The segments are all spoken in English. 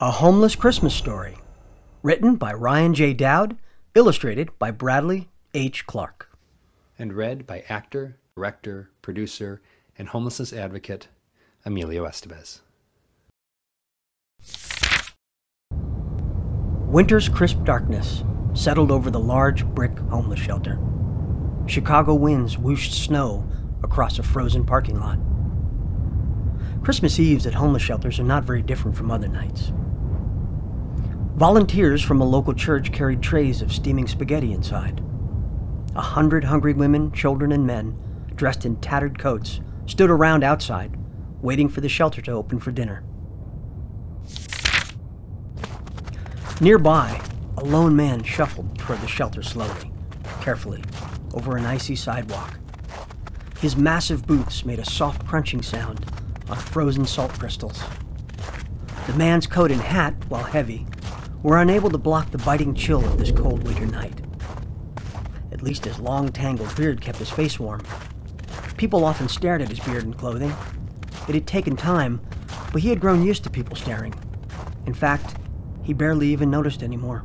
A Homeless Christmas Story, written by Ryan J. Dowd, illustrated by Bradley H. Clark. and read by actor, director, producer, and homelessness advocate Emilio Estevez. Winter's crisp darkness settled over the large brick homeless shelter. Chicago winds whooshed snow across a frozen parking lot. Christmas Eves at homeless shelters are not very different from other nights. Volunteers from a local church carried trays of steaming spaghetti inside. A hundred hungry women, children, and men, dressed in tattered coats, stood around outside, waiting for the shelter to open for dinner. Nearby, a lone man shuffled toward the shelter slowly, carefully, over an icy sidewalk. His massive boots made a soft crunching sound on frozen salt crystals. The man's coat and hat, while heavy, were unable to block the biting chill of this cold winter night. At least his long, tangled beard kept his face warm. People often stared at his beard and clothing. It had taken time, but he had grown used to people staring. In fact, he barely even noticed anymore.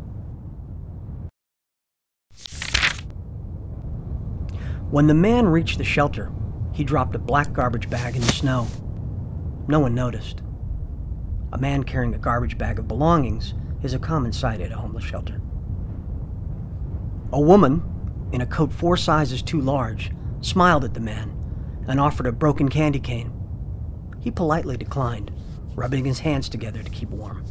When the man reached the shelter, he dropped a black garbage bag in the snow. No one noticed. A man carrying a garbage bag of belongings is a common sight at a homeless shelter. A woman, in a coat four sizes too large, smiled at the man and offered a broken candy cane. He politely declined, rubbing his hands together to keep warm.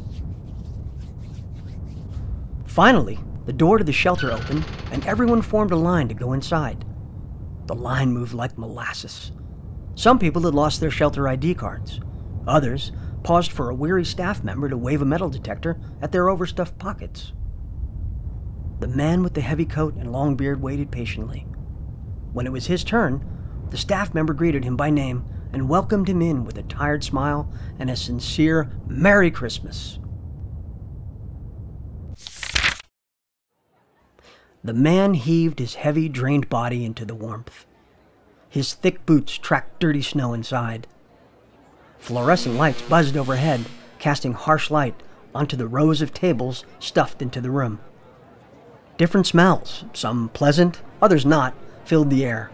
Finally, the door to the shelter opened, and everyone formed a line to go inside. The line moved like molasses. Some people had lost their shelter ID cards. Others paused for a weary staff member to wave a metal detector at their overstuffed pockets. The man with the heavy coat and long beard waited patiently. When it was his turn, the staff member greeted him by name and welcomed him in with a tired smile and a sincere Merry Christmas. The man heaved his heavy, drained body into the warmth. His thick boots tracked dirty snow inside. Fluorescent lights buzzed overhead, casting harsh light onto the rows of tables stuffed into the room. Different smells, some pleasant, others not, filled the air.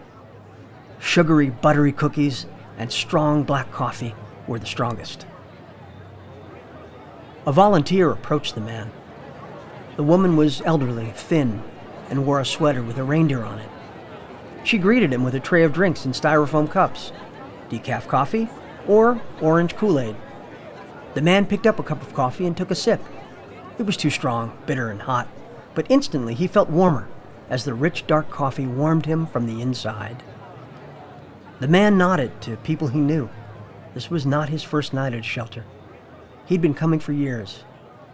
Sugary, buttery cookies and strong black coffee were the strongest. A volunteer approached the man. The woman was elderly, thin, and wore a sweater with a reindeer on it. She greeted him with a tray of drinks in styrofoam cups decaf coffee or orange Kool Aid. The man picked up a cup of coffee and took a sip. It was too strong, bitter, and hot, but instantly he felt warmer as the rich dark coffee warmed him from the inside. The man nodded to people he knew. This was not his first night at a shelter. He'd been coming for years,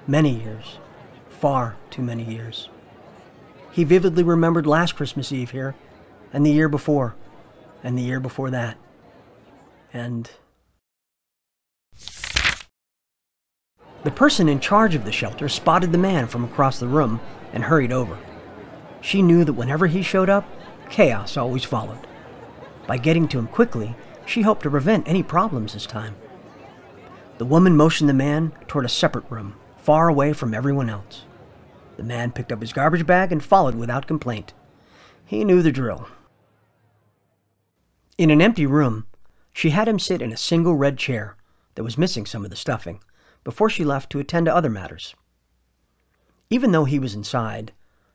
many years, far too many years. He vividly remembered last Christmas Eve here, and the year before, and the year before that. And. The person in charge of the shelter spotted the man from across the room and hurried over. She knew that whenever he showed up, chaos always followed. By getting to him quickly, she hoped to prevent any problems this time. The woman motioned the man toward a separate room, far away from everyone else. The man picked up his garbage bag and followed without complaint. He knew the drill. In an empty room, she had him sit in a single red chair that was missing some of the stuffing before she left to attend to other matters. Even though he was inside,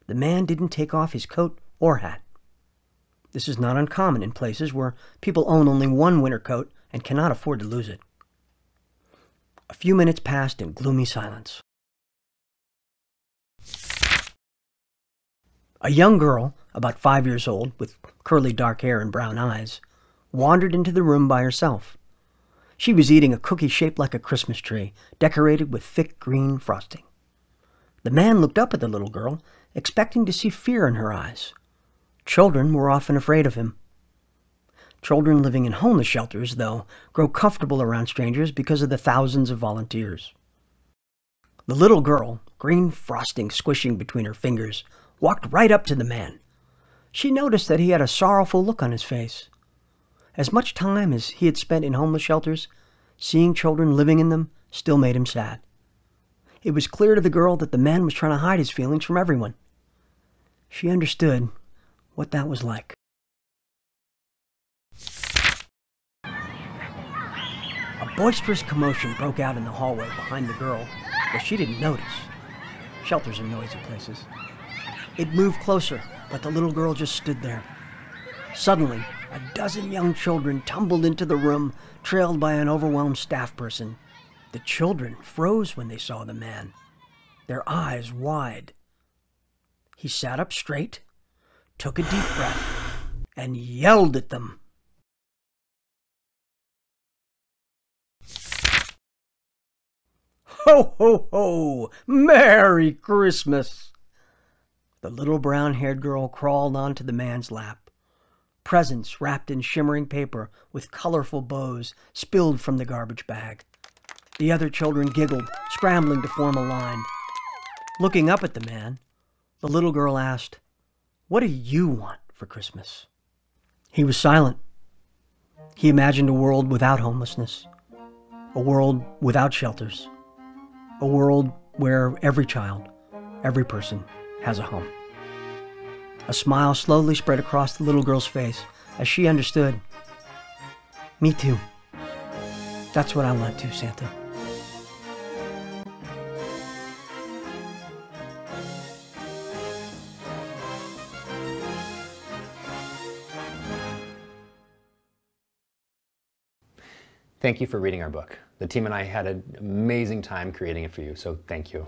the man didn't take off his coat or hat. This is not uncommon in places where people own only one winter coat and cannot afford to lose it. A few minutes passed in gloomy silence. A young girl, about five years old, with curly dark hair and brown eyes, wandered into the room by herself. She was eating a cookie shaped like a Christmas tree, decorated with thick green frosting. The man looked up at the little girl, expecting to see fear in her eyes. Children were often afraid of him. Children living in homeless shelters, though, grow comfortable around strangers because of the thousands of volunteers. The little girl, green frosting squishing between her fingers, walked right up to the man. She noticed that he had a sorrowful look on his face. As much time as he had spent in homeless shelters, seeing children living in them still made him sad. It was clear to the girl that the man was trying to hide his feelings from everyone. She understood what that was like. A boisterous commotion broke out in the hallway behind the girl, but she didn't notice. Shelters are noisy places. It moved closer, but the little girl just stood there. Suddenly, a dozen young children tumbled into the room, trailed by an overwhelmed staff person. The children froze when they saw the man, their eyes wide. He sat up straight, took a deep breath, and yelled at them. Ho, ho, ho! Merry Christmas! The little brown haired girl crawled onto the man's lap. Presents wrapped in shimmering paper with colorful bows spilled from the garbage bag. The other children giggled, scrambling to form a line. Looking up at the man, the little girl asked, What do you want for Christmas? He was silent. He imagined a world without homelessness, a world without shelters, a world where every child, every person has a home. A smile slowly spread across the little girl's face as she understood. Me too. That's what I want too, Santa. Thank you for reading our book. The team and I had an amazing time creating it for you, so thank you.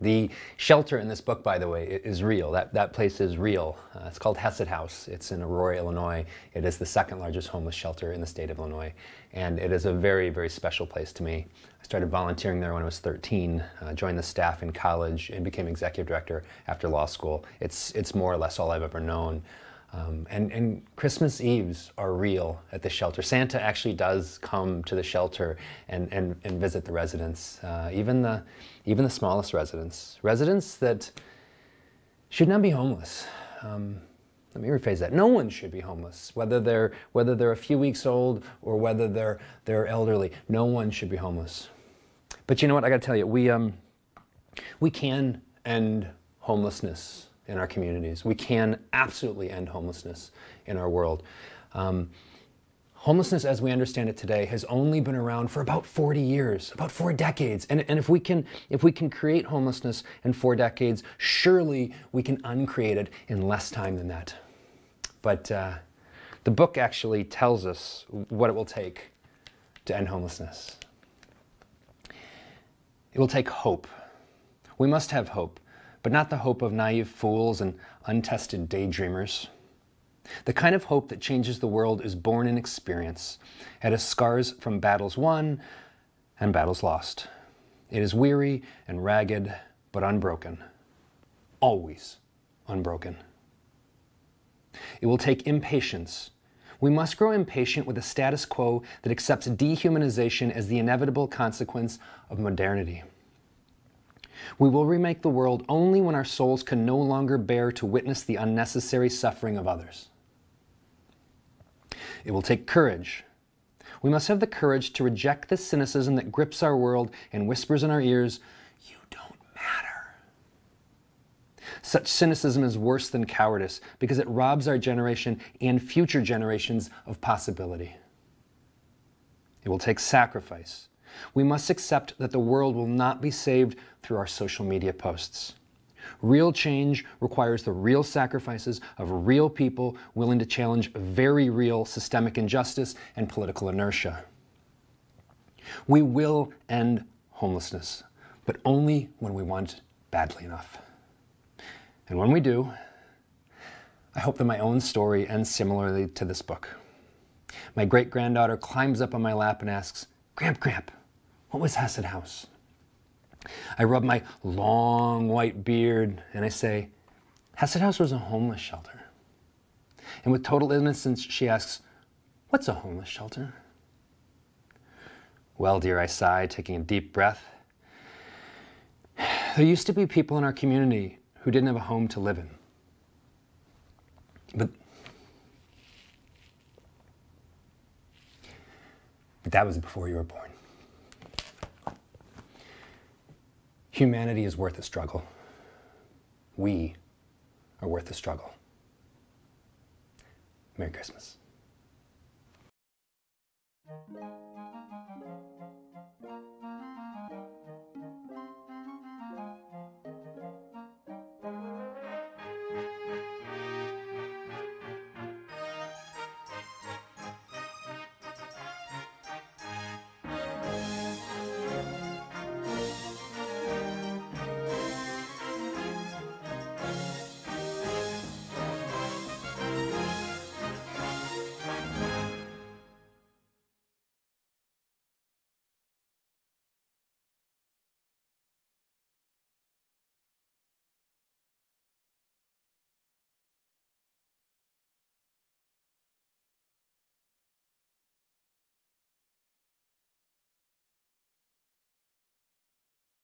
The shelter in this book, by the way, is real. That, that place is real. Uh, it's called Hesed House. It's in Aurora, Illinois. It is the second largest homeless shelter in the state of Illinois. And it is a very, very special place to me. I started volunteering there when I was 13, uh, joined the staff in college, and became executive director after law school. It's, it's more or less all I've ever known. Um, and, and Christmas Eves are real at the shelter. Santa actually does come to the shelter and, and, and visit the residents, uh, even, the, even the smallest residents. Residents that should not be homeless. Um, let me rephrase that. No one should be homeless, whether they're, whether they're a few weeks old or whether they're, they're elderly. No one should be homeless. But you know what? I got to tell you, we, um, we can end homelessness in our communities. We can absolutely end homelessness in our world. Um, homelessness as we understand it today has only been around for about 40 years, about four decades. And, and if, we can, if we can create homelessness in four decades, surely we can uncreate it in less time than that. But uh, the book actually tells us what it will take to end homelessness. It will take hope. We must have hope but not the hope of naive fools and untested daydreamers. The kind of hope that changes the world is born in experience. It has scars from battles won and battles lost. It is weary and ragged, but unbroken. Always unbroken. It will take impatience. We must grow impatient with a status quo that accepts dehumanization as the inevitable consequence of modernity. We will remake the world only when our souls can no longer bear to witness the unnecessary suffering of others. It will take courage. We must have the courage to reject the cynicism that grips our world and whispers in our ears, You don't matter. Such cynicism is worse than cowardice because it robs our generation and future generations of possibility. It will take sacrifice. We must accept that the world will not be saved through our social media posts. Real change requires the real sacrifices of real people willing to challenge very real systemic injustice and political inertia. We will end homelessness, but only when we want badly enough. And when we do, I hope that my own story ends similarly to this book. My great granddaughter climbs up on my lap and asks, Gramp, Gramp, what was Hesed House? I rub my long white beard and I say, Hesed House was a homeless shelter. And with total innocence, she asks, What's a homeless shelter? Well, dear, I sigh, taking a deep breath. There used to be people in our community who didn't have a home to live in. But, but that was before you were born. Humanity is worth a struggle. We are worth a struggle. Merry Christmas.